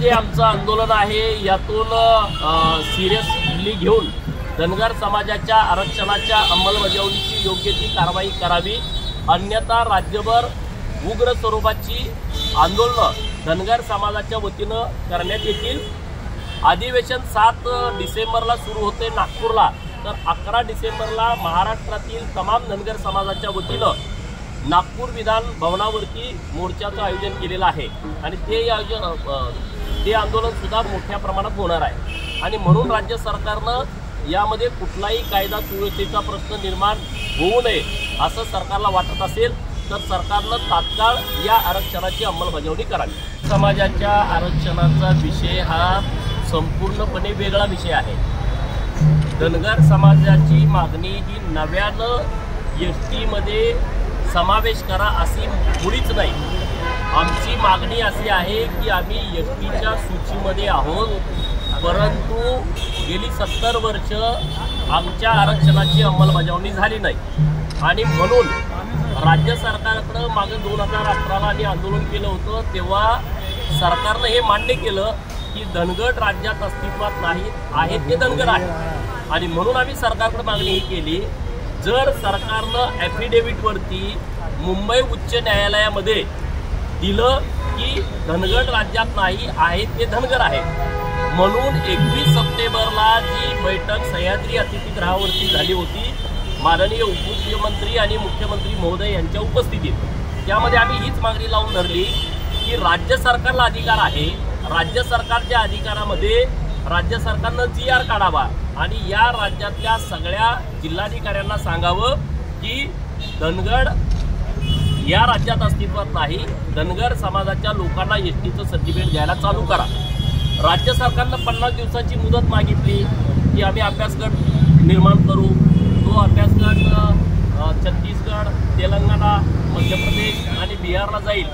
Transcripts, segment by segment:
जे आमचं आंदोलन आहे यातून सिरियसली घेऊन धनगर समाजाच्या आरक्षणाच्या अंमलबजावणीची योग्य ती कारवाई करावी. अन्यथा राज्यभर उग्र स्वरूपाची आंदोलनं धनगर समाजाच्या वतीनं करण्यात येतील. अधिवेशन सात डिसेंबरला सुरू होते नागपूरला. तर अकरा डिसेंबरला महाराष्ट्रातील तमाम धनगर समाजाच्या वतीनं नागपूर विधान भवनावरती मोर्चाचं आयोजन केलेलं आहे. आणि ते आयोजन हे आंदोलनसुद्धा मोठ्या प्रमाणात होणार आहे. आणि म्हणून राज्य सरकारनं यामध्ये कुठलाही कायदा सुव्यवस्थेचा प्रश्न निर्माण होऊ नये असं सरकारला वाटत असेल तर सरकारनं तात्काळ या आरक्षणाची अंमलबजावणी करावी. समाजाच्या आरक्षणाचा विषय हा संपूर्णपणे वेगळा विषय आहे. धनगर समाजाची मागणी ही नव्यानं एस टीमध्ये समावेश करा अशी मुळीच नाही. आमची मागणी अशी आहे की आम्ही एस टीच्या सूचीमध्ये आहोत परंतु गेली सत्तर वर्ष आमच्या आरक्षणाची अंमलबजावणी झाली नाही. आणि म्हणून राज्य सरकारकडं मागं दोन हजार अठराला आम्ही आंदोलन केलं होतं तेव्हा सरकारनं हे मान्य केलं की धनगड राज्यात अस्तित्वात नाही आहेत ते धनगड आहेत आणि म्हणून आम्ही सरकारकडे मागणी ही केली जर सरकारनं ॲफिडेव्हिटवरती मुंबई उच्च न्यायालयामध्ये दिलं की धनगड राज्यात नाही आहेत ते धनगर आहेत म्हणून एकवीस सप्टेंबरला जी बैठक सह्याद्री अतिथीगृहावरती झाली होती माननीय उपमुख्यमंत्री आणि मुख्यमंत्री महोदय यांच्या उपस्थितीत. त्यामध्ये आम्ही हीच मागणी लावून धरली की राज्य सरकारला अधिकार आहे. राज्य सरकारच्या अधिकारामध्ये राज्य सरकारनं जी आर काढावा आणि या राज्यातल्या सगळ्या जिल्हाधिकाऱ्यांना सांगावं की धनगड या राज्यात अस्तित्वात नाही धनगर समाजाच्या लोकांना एस टीचं सर्टिफिकेट द्यायला चालू करा. राज्य सरकारनं पन्नास दिवसाची मुदत मागितली की आम्ही अभ्यासगट निर्माण करू. तो अभ्यासगट छत्तीसगड तेलंगणा मध्य प्रदेश आणि बिहारला जाईल.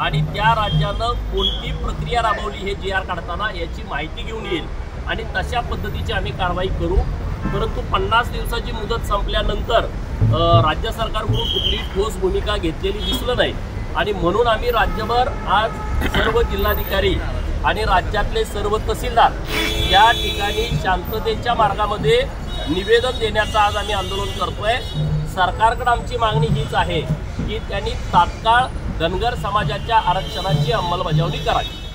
आणि त्या राज्यानं कोणती प्रक्रिया राबवली हे जी आर काढताना याची माहिती घेऊन येईल. आणि तशा पद्धतीची आम्ही कारवाई करू. परंतु पन्नास दिवसाची मुदत संपल्यानंतर राज्य सरकारकडून कुठली ठोस भूमिका घेतलेली दिसलं नाही. आणि म्हणून आम्ही राज्यभर आज सर्व जिल्हाधिकारी आणि राज्यातले सर्व तहसीलदार या ठिकाणी शांततेच्या मार्गामध्ये निवेदन देण्याचं आज आम्ही आंदोलन करतोय. सरकारकडे आमची मागणी हीच आहे की त्यांनी तात्काळ धनगर समाजाच्या आरक्षणाची अंमलबजावणी करावी.